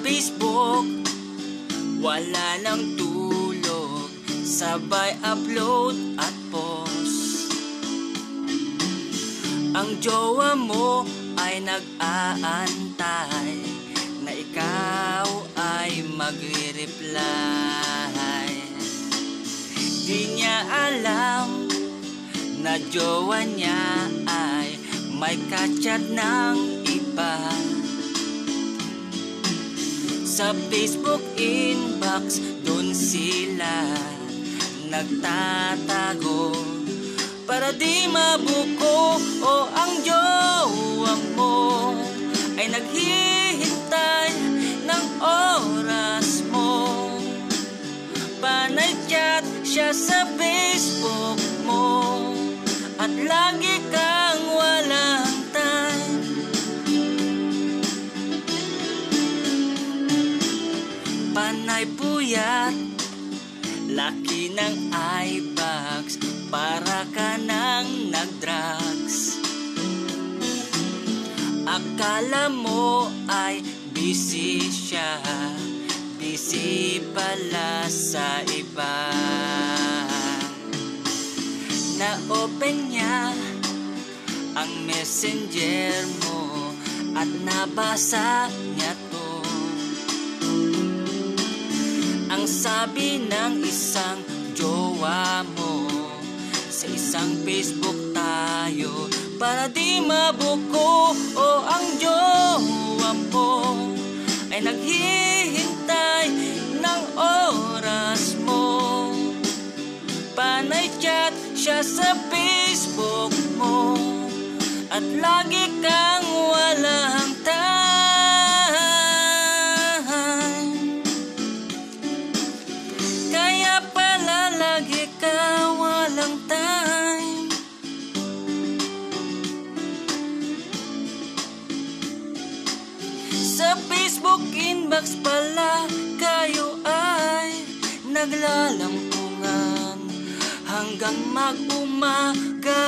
Facebook. Wala nang tulog. Sabay upload at post. Ang jowa mo ay nag-aantay Na ikaw ay magre-reply. Di niya alam na jowa niya ay may kachat ng iba Sa Facebook inbox doon sila nagtatago. Para di mabuko o ang jowa mo ay naghihintay ng oras mo. Panay chat siya sa Facebook mo At lagi kang Panay puyat. Laki ng bags Para ka nang nag-drugs. Akala mo ay busy siya. Busy pala sa iba. Na-open niya ang messenger mo At nabasa niya to Ang sabi ng isang jowa mo Sa isang Facebook tayo Para di mabuko o ang jowa mo Ay naghihintay ng oras mo. Panay chat siya sa Facebook mo At lagi kang walang Sa Facebook inbox pala kayo ay naglalampungan hanggang mag-umaga